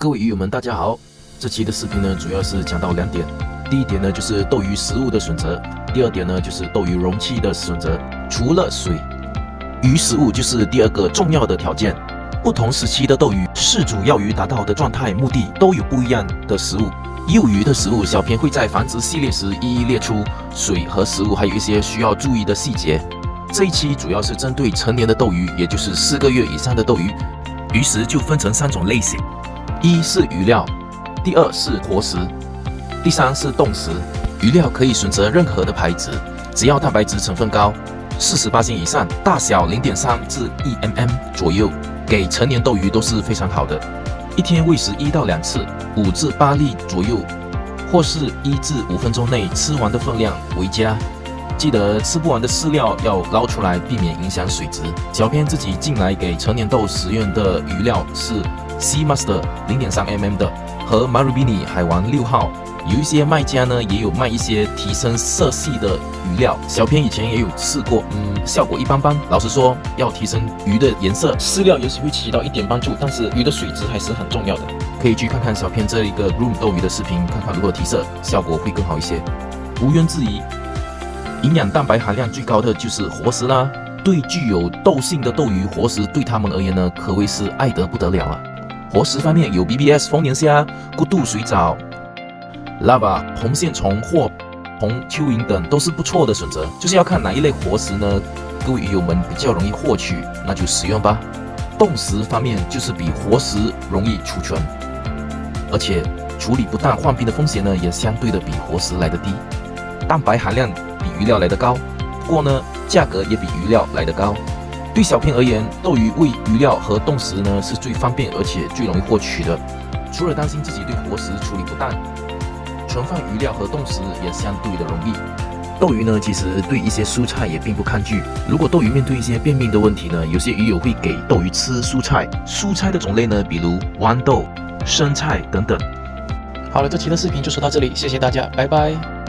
各位鱼友们，大家好。这期的视频呢，主要是讲到两点。第一点呢，就是斗鱼食物的选择；第二点呢，就是斗鱼容器的选择。除了水，鱼食物就是第二个重要的条件。不同时期的斗鱼，是主要鱼达到的状态、目的都有不一样的食物。幼鱼的食物，小编会在繁殖系列时一一列出水和食物，还有一些需要注意的细节。这一期主要是针对成年的斗鱼，也就是四个月以上的斗鱼。鱼食就分成三种类型：一是鱼料，第二是活食，第三是冻食。鱼料可以选择任何的牌子，只要蛋白质成分高，四十八斤以上，大小零点三至一 mm 左右，给成年斗鱼都是非常好的。一天喂食一到两次，五至八粒左右，或是一至五分钟内吃完的分量为佳。记得吃不完的饲料要捞出来，避免影响水质。小编自己进来给成年豆使用的鱼料是 Sea Master 零点三 mm 的和 Marubini 海王六号。有一些卖家呢也有卖一些提升色系的鱼料，小编以前也有试过，嗯，效果一般般。老实说，要提升鱼的颜色，饲料也许会起到一点帮助，但是鱼的水质还是很重要的。可以去看看小编这一个 Room 斗鱼的视频，看看如何提色，效果会更好一些。毋庸置疑。营养蛋白含量最高的就是活食啦。对具有斗性的斗鱼，活食对他们而言呢，可谓是爱得不得了啊。活食方面有 BBS 丰年虾、咕度水藻、Lava 红线虫或红蚯蚓等，都是不错的选择。就是要看哪一类活食呢？各位鱼友们比较容易获取，那就使用吧。冻食方面就是比活食容易储存，而且处理不当患病的风险呢，也相对的比活食来的低。蛋白含量比。鱼料来得高，不过呢，价格也比鱼料来得高。对小片而言，斗鱼喂鱼料和冻食呢是最方便而且最容易获取的。除了担心自己对活食处理不当，存放鱼料和冻食也相对的容易。斗鱼呢，其实对一些蔬菜也并不抗拒。如果斗鱼面对一些便秘的问题呢，有些鱼友会给斗鱼吃蔬菜。蔬菜的种类呢，比如豌豆、生菜等等。好了，这期的视频就说到这里，谢谢大家，拜拜。